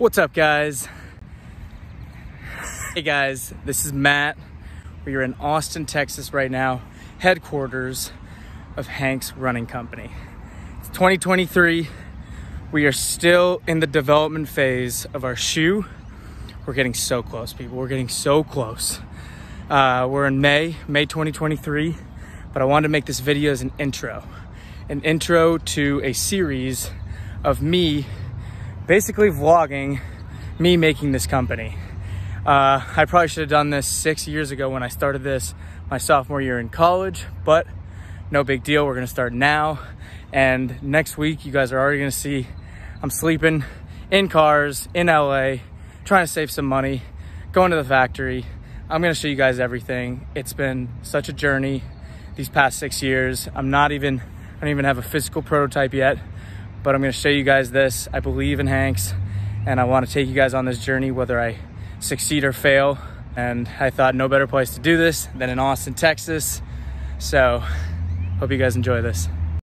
What's up, guys? Hey, guys, this is Matt. We are in Austin, Texas right now, headquarters of Hank's Running Company. It's 2023. We are still in the development phase of our shoe. We're getting so close, people. We're getting so close. Uh, we're in May, May 2023, but I wanted to make this video as an intro, an intro to a series of me basically vlogging me making this company. Uh, I probably should have done this six years ago when I started this my sophomore year in college, but no big deal. We're gonna start now. And next week, you guys are already gonna see I'm sleeping in cars in LA, trying to save some money, going to the factory. I'm gonna show you guys everything. It's been such a journey these past six years. I'm not even, I don't even have a physical prototype yet, but I'm gonna show you guys this. I believe in Hanks and I wanna take you guys on this journey, whether I succeed or fail. And I thought no better place to do this than in Austin, Texas. So hope you guys enjoy this.